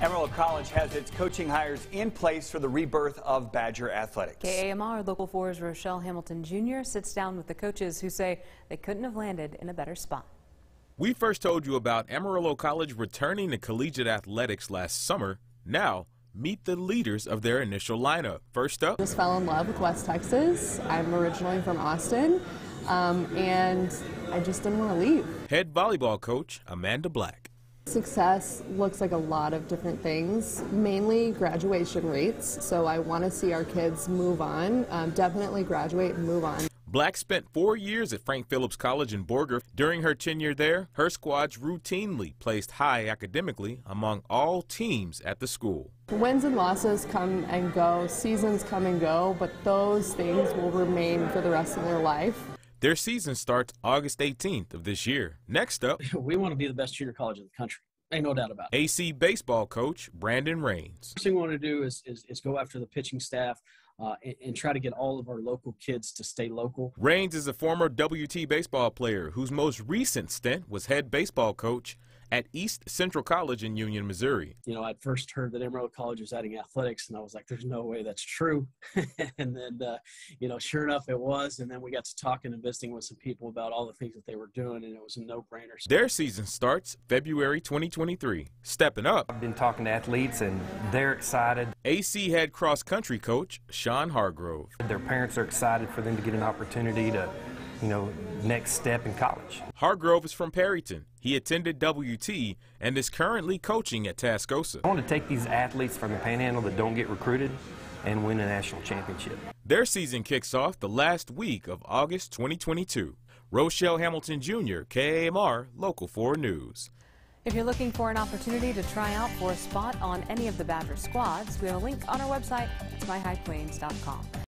Amarillo College has its coaching hires in place for the rebirth of Badger athletics. KAMR Local 4's Rochelle Hamilton Jr. sits down with the coaches who say they couldn't have landed in a better spot. We first told you about Amarillo College returning to collegiate athletics last summer. Now, meet the leaders of their initial lineup. First up, just fell in love with West Texas. I'm originally from Austin, um, and I just didn't want to leave. Head volleyball coach Amanda Black. Success looks like a lot of different things, mainly graduation rates. So I want to see our kids move on, um, definitely graduate and move on. Black spent four years at Frank Phillips College in Borger. During her tenure there, her squads routinely placed high academically among all teams at the school. Wins and losses come and go, seasons come and go, but those things will remain for the rest of their life. Their season starts August 18th of this year. Next up, we want to be the best junior college in the country. Ain't no doubt about it. AC baseball coach Brandon Rains. First thing we want to do is, is, is go after the pitching staff uh, and, and, try to get all of our local kids to stay local. Rains is a former WT baseball player whose most recent stint was head baseball coach at East Central College in Union, Missouri. You know, I'd first heard that Amarillo College was adding athletics, and I was like, there's no way that's true. and then, uh, you know, sure enough, it was. And then we got to talking and visiting with some people about all the things that they were doing, and it was a no brainer. Their season starts February 2023. Stepping up. I've been talking to athletes, and they're excited. AC head cross country coach Sean Hargrove. Their parents are excited for them to get an opportunity to you know, next step in college. Hargrove is from Perryton. He attended WT and is currently coaching at Tascosa. I want to take these athletes from the Panhandle that don't get recruited and win a national championship. Their season kicks off the last week of August 2022. Rochelle Hamilton Jr., KAMR, Local 4 News. If you're looking for an opportunity to try out for a spot on any of the Badger squads, we have a link on our website. It's myhighplains.com.